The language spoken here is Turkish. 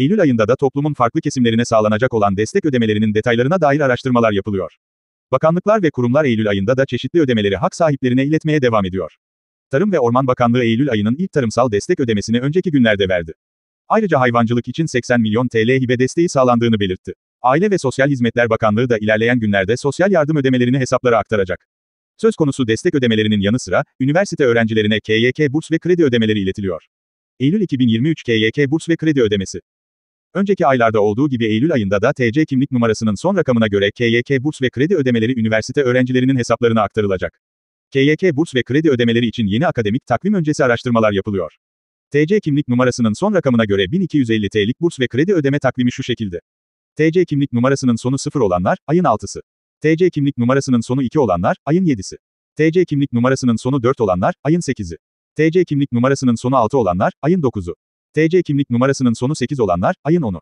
Eylül ayında da toplumun farklı kesimlerine sağlanacak olan destek ödemelerinin detaylarına dair araştırmalar yapılıyor. Bakanlıklar ve kurumlar Eylül ayında da çeşitli ödemeleri hak sahiplerine iletmeye devam ediyor. Tarım ve Orman Bakanlığı Eylül ayının ilk tarımsal destek ödemesini önceki günlerde verdi. Ayrıca hayvancılık için 80 milyon TL hibe desteği sağlandığını belirtti. Aile ve Sosyal Hizmetler Bakanlığı da ilerleyen günlerde sosyal yardım ödemelerini hesaplara aktaracak. Söz konusu destek ödemelerinin yanı sıra, üniversite öğrencilerine KYK burs ve kredi ödemeleri iletiliyor. Eylül 2023 KYK burs ve kredi ödemesi. Önceki aylarda olduğu gibi Eylül ayında da TC kimlik numarasının son rakamına göre KYK burs ve kredi ödemeleri üniversite öğrencilerinin hesaplarına aktarılacak. KYK burs ve kredi ödemeleri için yeni akademik takvim öncesi araştırmalar yapılıyor. TC kimlik numarasının son rakamına göre 1250 TL'lik burs ve kredi ödeme takvimi şu şekilde. TC kimlik numarasının sonu 0 olanlar, ayın 6'sı. TC kimlik numarasının sonu 2 olanlar, ayın 7'si. TC kimlik numarasının sonu 4 olanlar, ayın 8'i. TC kimlik numarasının sonu 6 olanlar, ayın 9'u. TC kimlik numarasının sonu 8 olanlar, ayın 10'u.